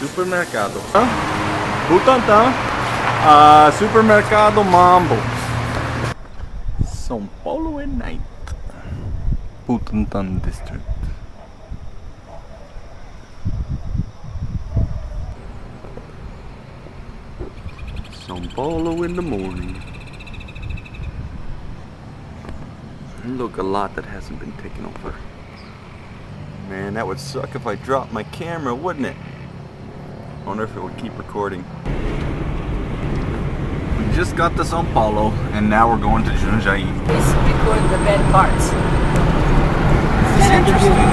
Supermercado. Butantã, uh, Supermercado Mambo. São Paulo at night. Butantã district. São Paulo in the morning. Look, a lot that hasn't been taken over. Man, that would suck if I dropped my camera, wouldn't it? I wonder if it would keep recording. We just got to Sao Paulo, and now we're going to Jundiaí. It's record the bad parts. It's interesting.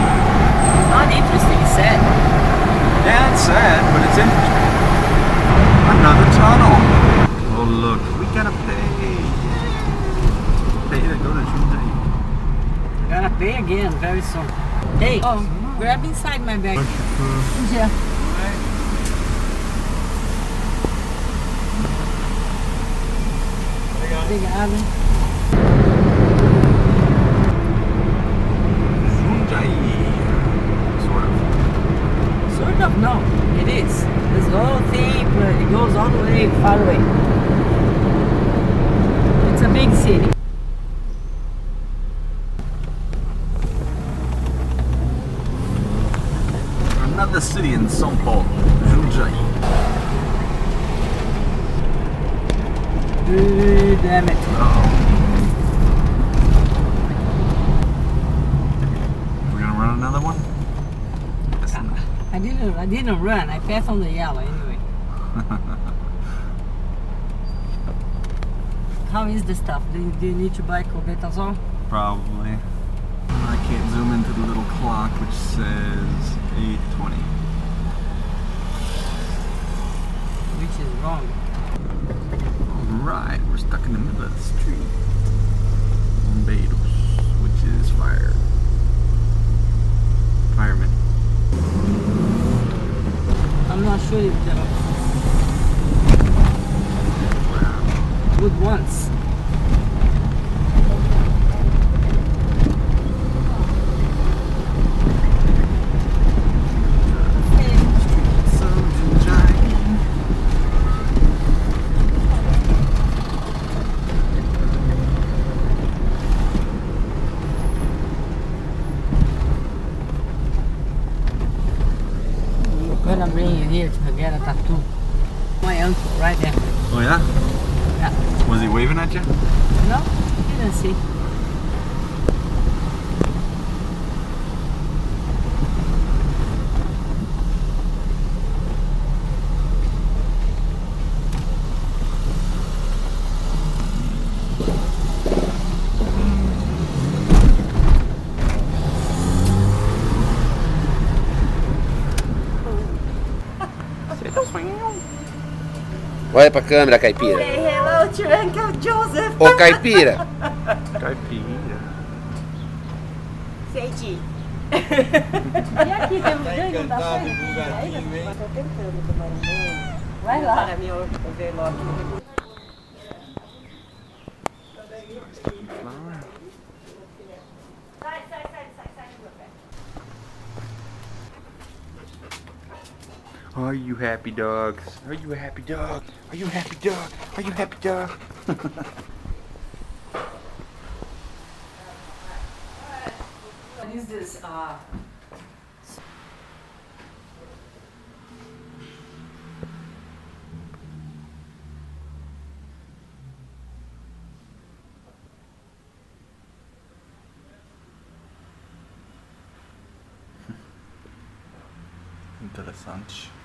Not interesting, it's sad. Yeah, it's sad, but it's interesting. Another tunnel. Oh look, we gotta pay. Pay to go to Jundiaí. Gotta pay again very soon. Hey, oh, grab inside my bag. Yeah. Obrigada. Jundiaí. Sort of. Sort of, no. It is. This whole thing, but it goes all the way far away. It's a big city. Another city in São Paulo, Jundiaí. Uh, damn it. Uh-oh. We're gonna run another one? I didn't I didn't run. I passed on the yellow anyway. How is the stuff? Do you, do you need to buy clobetasol? Probably. I can't zoom into the little clock which says 820. Which is wrong. Alright, we're stuck in the middle of the street. Bombeiros, which is fire. Fireman. I'm not sure if the Wow. good ones. So Jundiaí. I'm here to get a tattoo. My uncle, right there. Oh yeah? Yeah. Was he waving at you? No, didn't see. Olha pra câmera, Caipira. Hey, hello, Uncle Joseph. Ô, Caipira. Caipira. Senti. e aqui, tem um ganho da frente? Tô tentando tomar um banho. Vai lá. Para mim, eu vou ver logo. Are you happy dogs? Are you a happy dog? Are you a happy dog? Are you a happy dog? What is this? Uh, Interessante.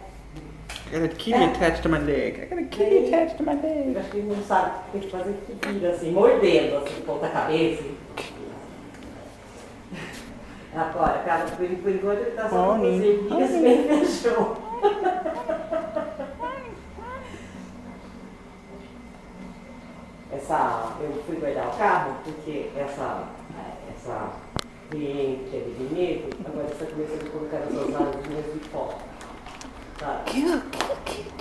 I got a kitty attached to my leg. I got a kitty attached to my leg. Acho que ele não sabe o que tem que fazer que vira assim, mordendo, assim, ponta cabeça. Agora, cara, por, por enquanto ele tá só com se bem fechou. Essa, eu fui guardar o carro porque essa, essa cliente teve de medo, agora está começando a colocar essas árvores de foto. Sabe?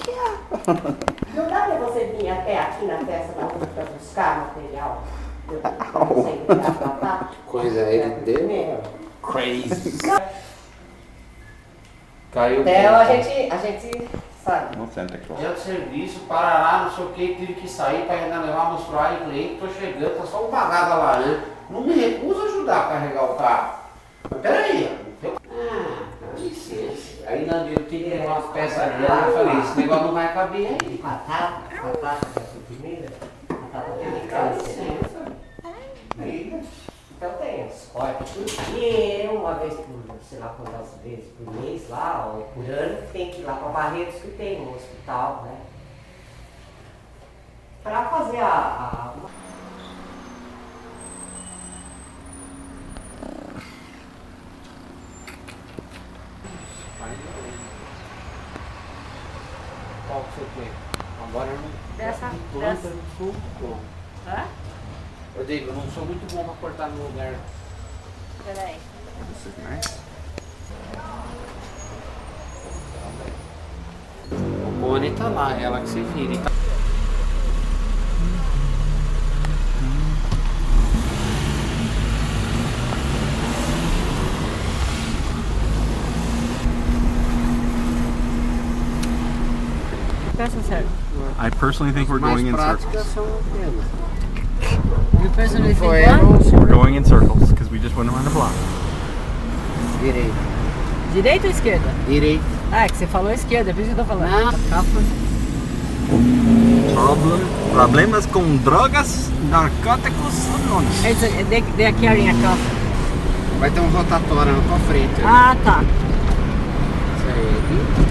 Não dá pra você vir até aqui na festa da rua pra buscar material? Eu não sei lá. Coisa ele deu. Crazy. Caiu. Então a gente, a gente sabe. No Santa Claus. Dia de serviço, Parará, não sei o que, tive que sair para ainda levar meus praia cliente, tô chegando, tá só um bagada lá, né? Não me recuso a ajudar a carregar o carro. Mas peraí, ó. Ah, dá licença. Aí na eu que levar umas peças grandes, eu falei, esse negócio não vai caber aí. Batata, batata que é a sua primeira, batata tem câncer. né? licença. Aí, Então tem as. E eu, uma vez por, sei lá quantas vezes por mês lá, ou por ano, tem que ir lá para Barretos que tem um hospital, né? Pra fazer a. a qual que você quer? Agora eu não. Dessa- planta, dessa- eu não sou muito bom. Hã? Eu digo, eu não sou muito bom pra cortar no lugar. Peraí. This is nice. O Bonnie tá lá, ela que se vira. Tá... Peça certo. I personally think we're going in circles. You personally think what? We're going in circles because we just went around the block. Direito. Direita ou esquerda? Direito. Ah, é que você falou esquerda, é por isso que eu tô falando. Capa. Problem, problemas com drogas, narcóticos anônimos. A, they, they are carrying a cup. Vai ter um rotatório na tua frente. Ah, tá. Isso aí.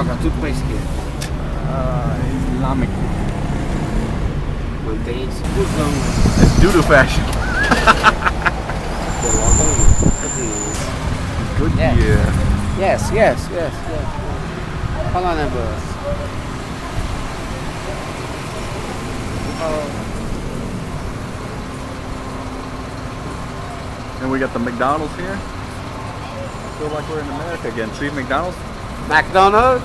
Joga tudo pra esquerda. Uh, Islamic. Mantém esse fusão, né? It's doodoo fashion. Coloca ali. Cadê? Good Yeah. year. Yes, yes, yes, yes. Fala, né, boss? And we got the McDonald's here. Feel like we're in America again. See McDonald's? McDonald's?